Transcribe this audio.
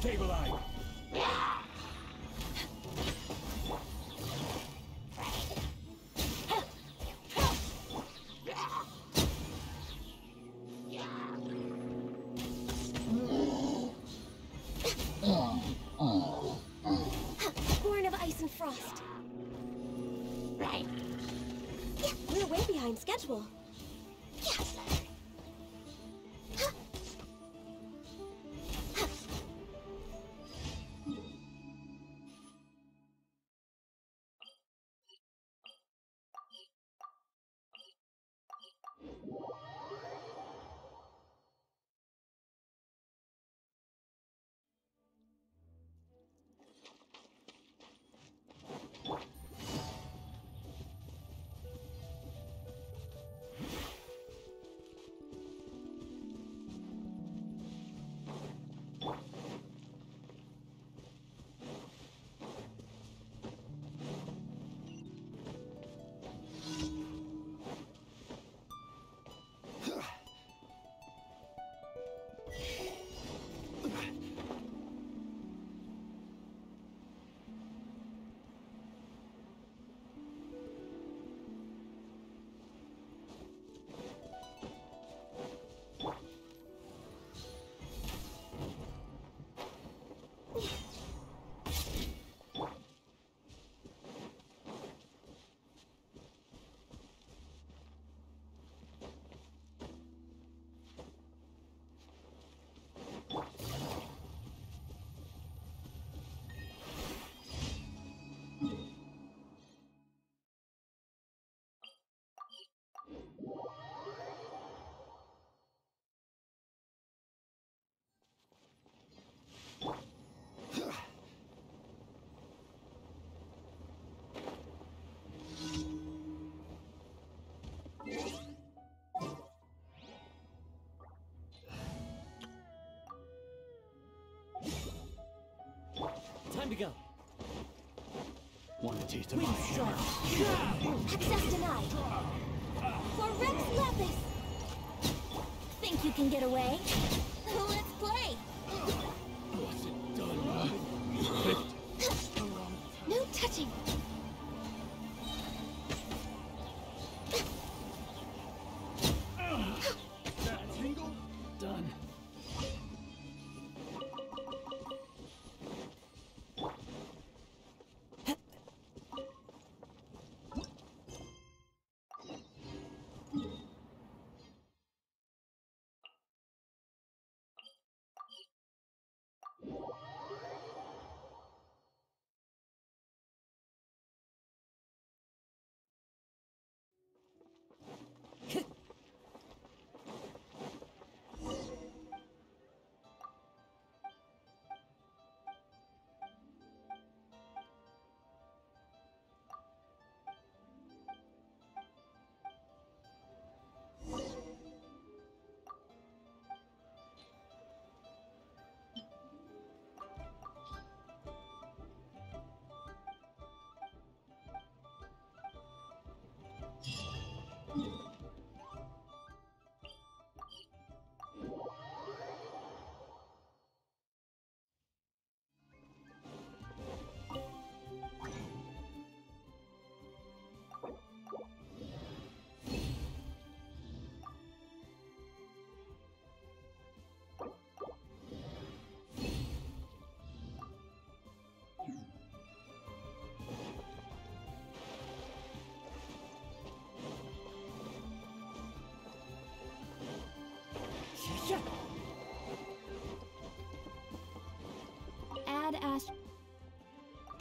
Stabilize. Born of ice and frost. Right. Yeah, we're way behind schedule. Yes. Time to go. Want a taste of my hammer? Access denied. For Rex Lapis! Think you can get away? Let's play! What's it done? No touching!